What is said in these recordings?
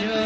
जो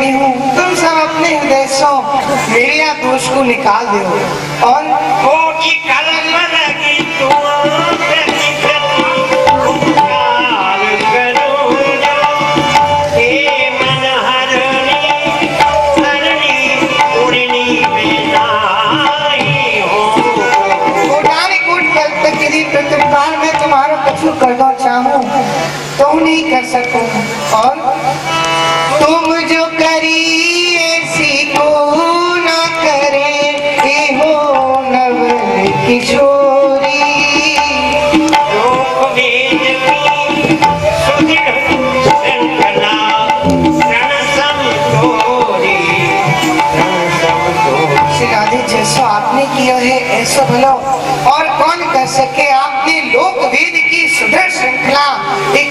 जन्मांतर हूँ। तुम सब अपने हृदय मेरे यहाँ दोष को निकाल दो और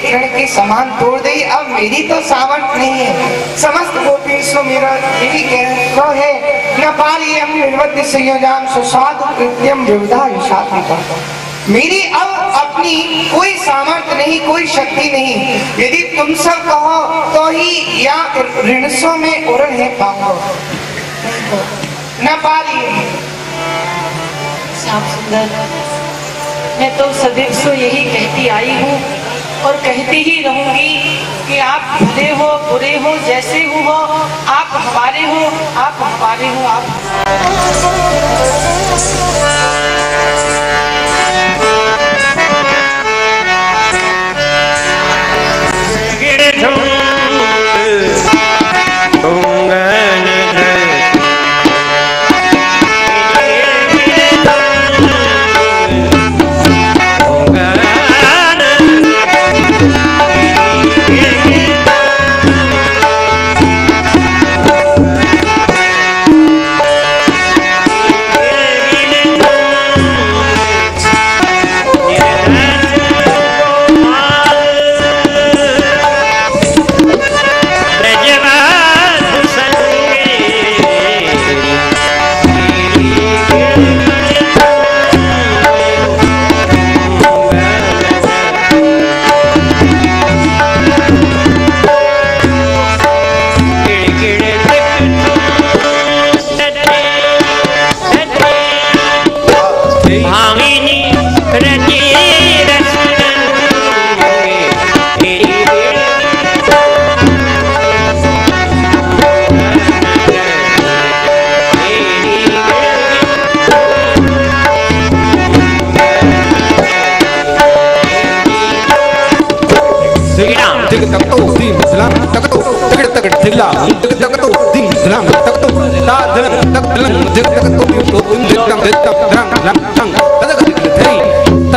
एक रण के समान तोड़ दी, अब मेरी तो सामर्थ नहीं है। समस्त गोपी सो मेरा यही कह है, न पारी हम निर्वध्य संयोजाम सुस्वाद कृत्यम विविधा युषात्मिका मेरी अब अपनी कोई सामर्थ्य नहीं, कोई शक्ति नहीं। यदि तुम सब कहो तो ही या ऋणसों में उड़न है पाऊँगा न पारी सुंदर, मैं तो सदैव से यही कहती आई हूँ और कहती ही रहूँगी कि आप भले हो, बुरे हो, जैसे हो हो, आप हमारे हो, आप हमारे हो, आप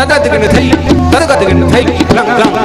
叩いてくれたい叩かてくれたい。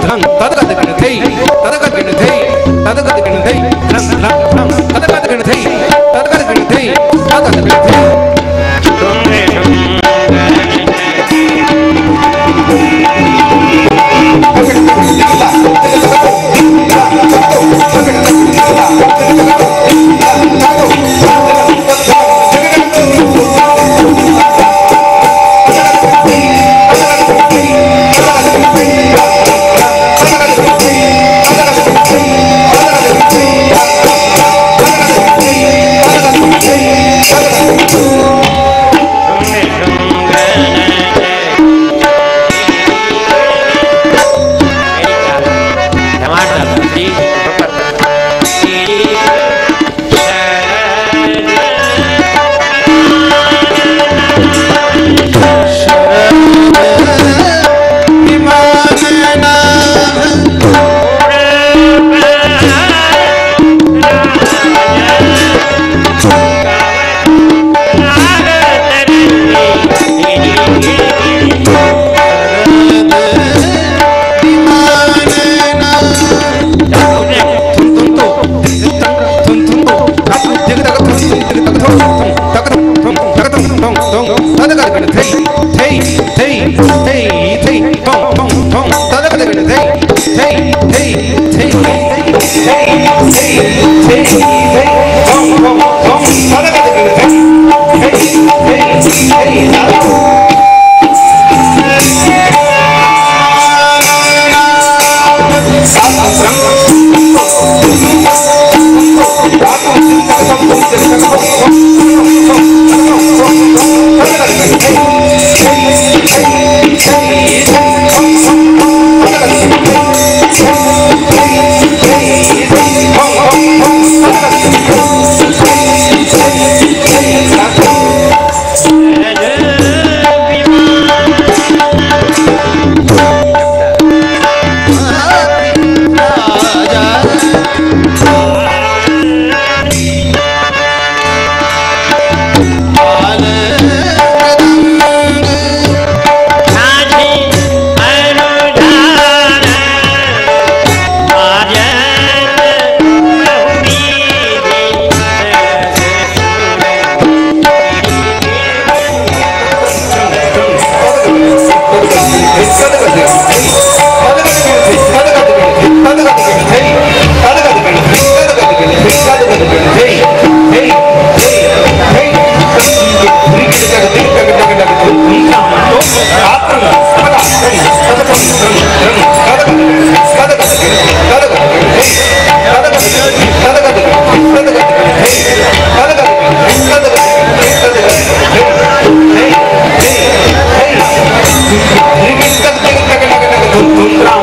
Hindi ka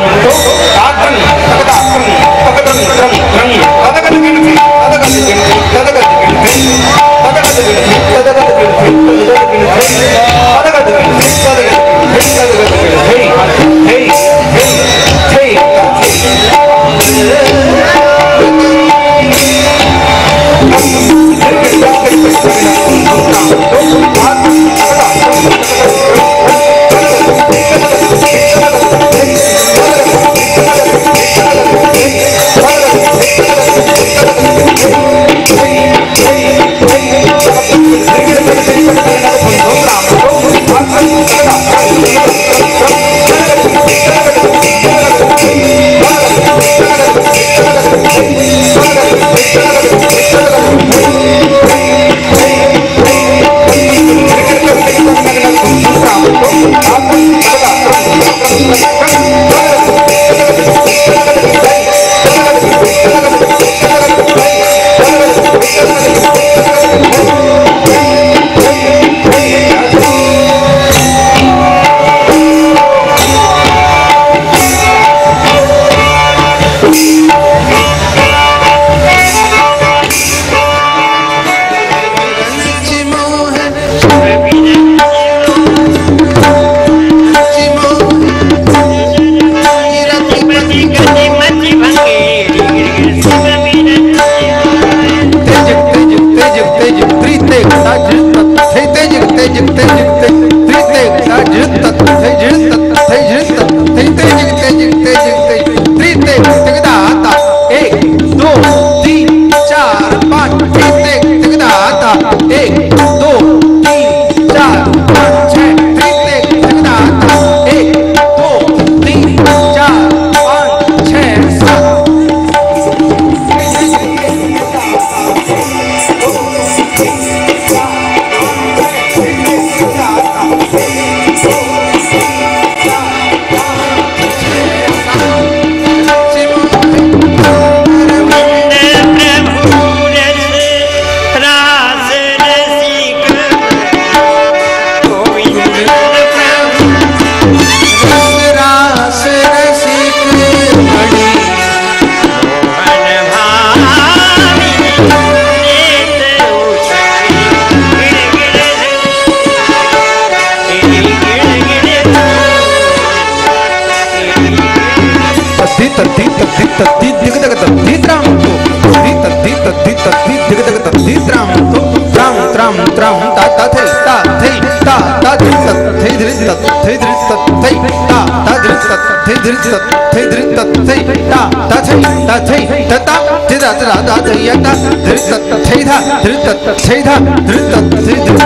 धृयत धृतत छैधा धृतत छैधा धृतत धृतत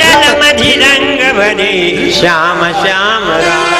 नल मधि रंग श्याम श्याम राम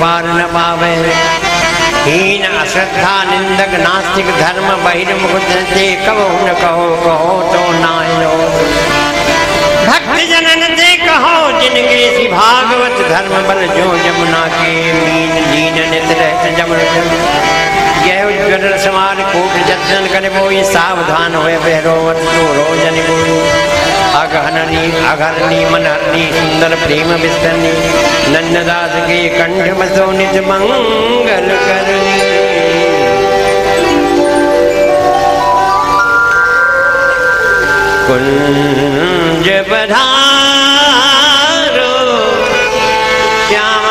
पार न पावे। हीन अश्रद्धा निंदक नास्तिक धर्म बहिर्मुख दे कब हुन कहो कहो तो नायो भक्त जनन दे कहो जिनके सि भागवत धर्म बल जो जमुना के मीन लीन नित रहत जमन यह उज्ज्वल समार कोट जतन करे बोई सावधान होए बहरोवत तो रोजन गुरु గహనని అఘర్ణి మనర్ణి సుందర ప్రేమ విస్తని నన్నదాసకి కంఠమసో నిజ మంగళ కరణి కుంజపధారో పధారో శ్యామ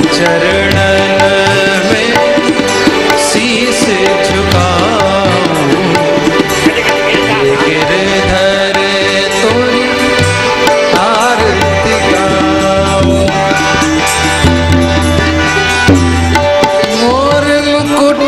चरण में शीश झुका गिरधर तोरी आरती मोर मुकुट